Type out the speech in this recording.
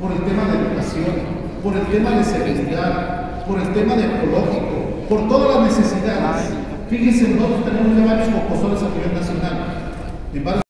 por el tema de educación, por el tema de seguridad, por el tema de ecológico, por todas las necesidades. Fíjense, nosotros tenemos ya varios compositores a nivel nacional.